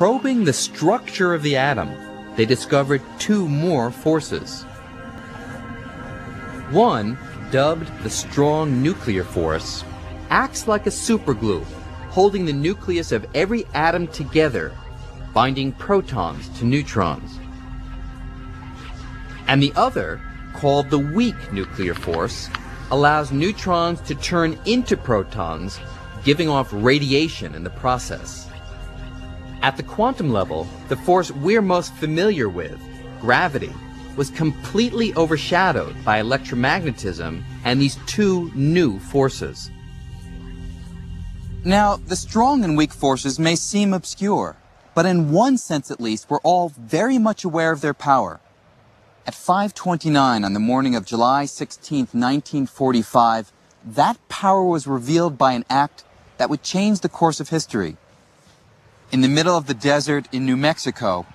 probing the structure of the atom, they discovered two more forces. One, dubbed the strong nuclear force, acts like a superglue, holding the nucleus of every atom together, binding protons to neutrons. And the other, called the weak nuclear force, allows neutrons to turn into protons, giving off radiation in the process. At the quantum level, the force we're most familiar with, gravity, was completely overshadowed by electromagnetism and these two new forces. Now, the strong and weak forces may seem obscure, but in one sense at least, we're all very much aware of their power. At 529 on the morning of July 16, 1945, that power was revealed by an act that would change the course of history. In the middle of the desert in New Mexico,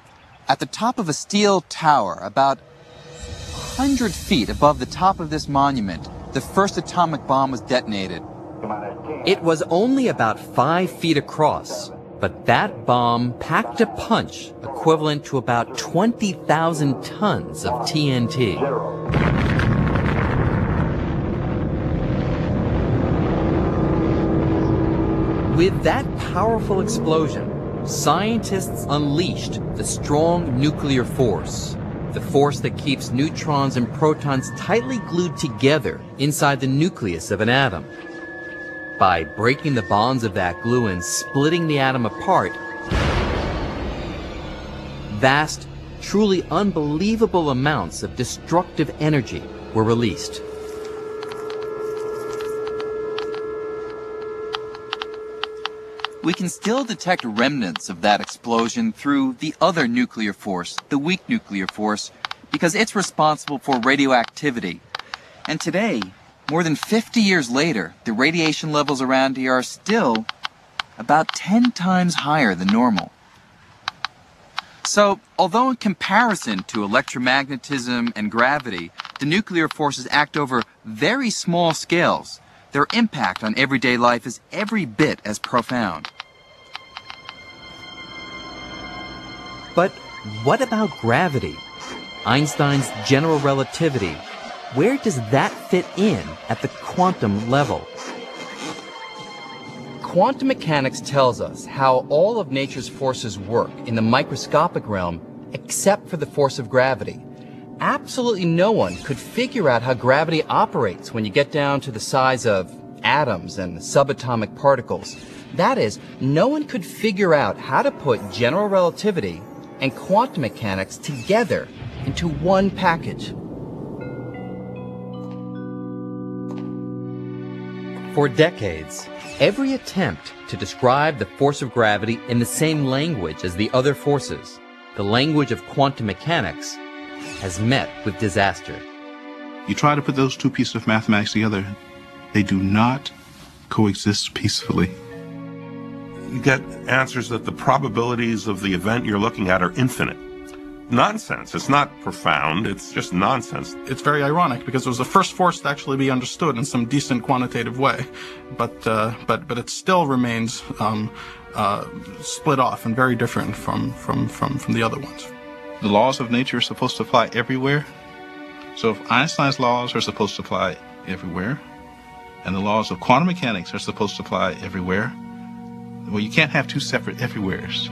at the top of a steel tower, about 100 feet above the top of this monument, the first atomic bomb was detonated. It was only about five feet across, but that bomb packed a punch equivalent to about 20,000 tons of TNT. With that powerful explosion, scientists unleashed the strong nuclear force, the force that keeps neutrons and protons tightly glued together inside the nucleus of an atom. By breaking the bonds of that glue and splitting the atom apart, vast, truly unbelievable amounts of destructive energy were released. We can still detect remnants of that explosion through the other nuclear force, the weak nuclear force, because it's responsible for radioactivity. And today, more than 50 years later, the radiation levels around here are still about 10 times higher than normal. So, although in comparison to electromagnetism and gravity, the nuclear forces act over very small scales, their impact on everyday life is every bit as profound. But what about gravity? Einstein's general relativity. Where does that fit in at the quantum level? Quantum mechanics tells us how all of nature's forces work in the microscopic realm except for the force of gravity. Absolutely no one could figure out how gravity operates when you get down to the size of atoms and subatomic particles. That is, no one could figure out how to put general relativity and quantum mechanics together into one package. For decades, every attempt to describe the force of gravity in the same language as the other forces, the language of quantum mechanics, has met with disaster. You try to put those two pieces of mathematics together, they do not coexist peacefully. You get answers that the probabilities of the event you're looking at are infinite. Nonsense. It's not profound. It's just nonsense. It's very ironic because it was the first force to actually be understood in some decent quantitative way, but uh, but but it still remains um, uh, split off and very different from from from from the other ones. The laws of nature are supposed to apply everywhere. So if Einstein's laws are supposed to apply everywhere, and the laws of quantum mechanics are supposed to apply everywhere, well, you can't have two separate everywheres.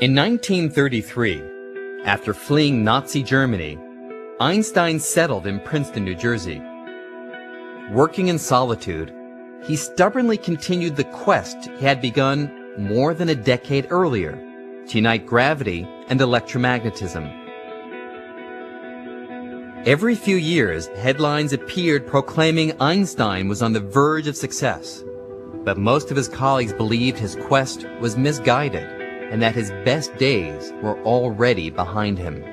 In 1933, after fleeing Nazi Germany, Einstein settled in Princeton, New Jersey. Working in solitude, he stubbornly continued the quest he had begun more than a decade earlier to unite gravity and electromagnetism. Every few years, headlines appeared proclaiming Einstein was on the verge of success. But most of his colleagues believed his quest was misguided and that his best days were already behind him.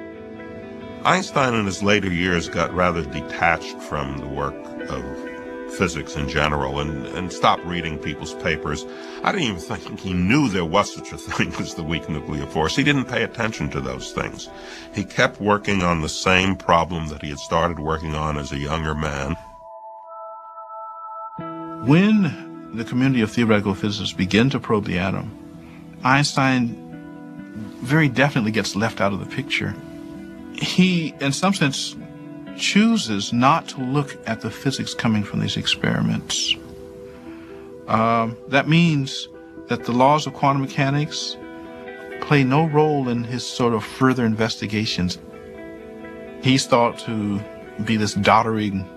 Einstein in his later years got rather detached from the work of physics in general and, and stopped reading people's papers. I didn't even think he knew there was such a thing as the weak nuclear force. He didn't pay attention to those things. He kept working on the same problem that he had started working on as a younger man. When the community of theoretical physicists begin to probe the atom, Einstein very definitely gets left out of the picture. He, in some sense, chooses not to look at the physics coming from these experiments. Um, that means that the laws of quantum mechanics play no role in his sort of further investigations. He's thought to be this doddering,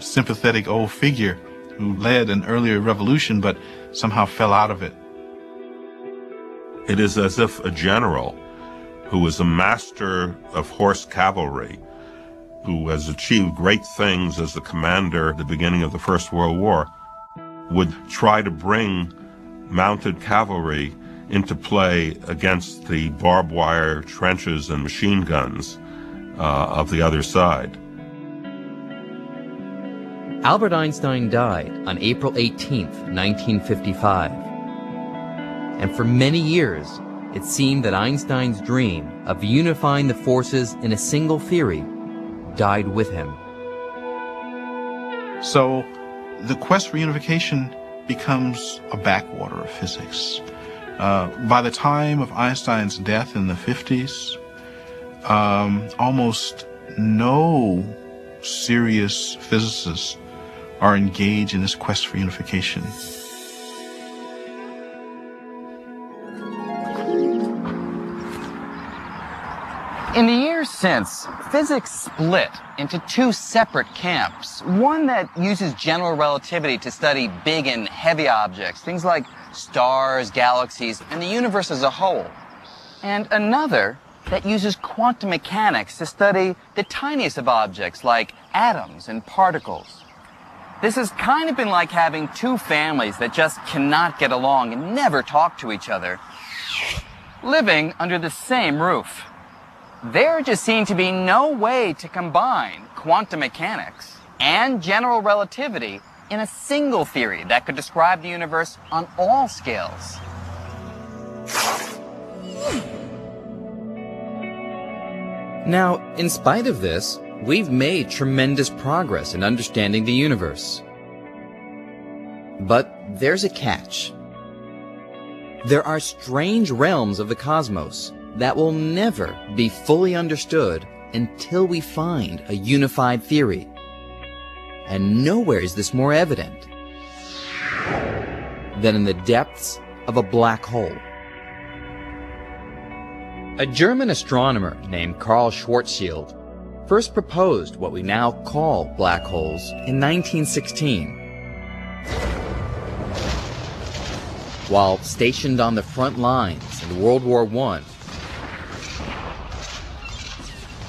sympathetic old figure who led an earlier revolution but somehow fell out of it. It is as if a general who was a master of horse cavalry, who has achieved great things as the commander at the beginning of the First World War, would try to bring mounted cavalry into play against the barbed wire trenches and machine guns uh, of the other side. Albert Einstein died on April 18, 1955. And for many years, it seemed that Einstein's dream of unifying the forces in a single theory died with him. So the quest for unification becomes a backwater of physics. Uh, by the time of Einstein's death in the 50s, um, almost no serious physicists are engaged in this quest for unification. In the years since, physics split into two separate camps. One that uses general relativity to study big and heavy objects, things like stars, galaxies, and the universe as a whole. And another that uses quantum mechanics to study the tiniest of objects like atoms and particles. This has kind of been like having two families that just cannot get along and never talk to each other, living under the same roof. There just seemed to be no way to combine quantum mechanics and general relativity in a single theory that could describe the universe on all scales. Now, in spite of this, we've made tremendous progress in understanding the universe. But there's a catch. There are strange realms of the cosmos that will never be fully understood until we find a unified theory. And nowhere is this more evident than in the depths of a black hole. A German astronomer named Karl Schwarzschild first proposed what we now call black holes in 1916. While stationed on the front lines in World War I,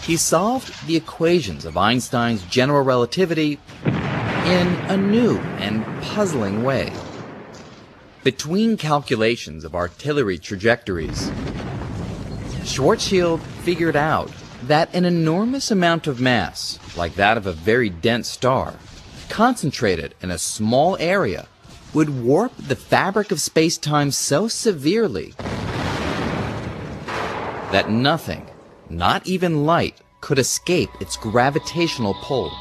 he solved the equations of Einstein's general relativity in a new and puzzling way. Between calculations of artillery trajectories, Schwarzschild figured out that an enormous amount of mass, like that of a very dense star, concentrated in a small area, would warp the fabric of space-time so severely that nothing not even light could escape its gravitational pull.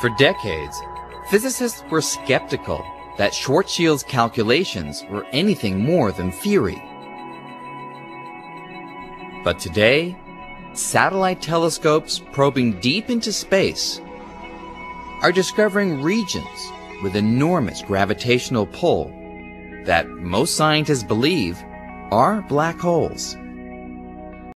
For decades, physicists were skeptical that Schwarzschild's calculations were anything more than theory. But today, satellite telescopes probing deep into space are discovering regions with enormous gravitational pull that most scientists believe are black holes.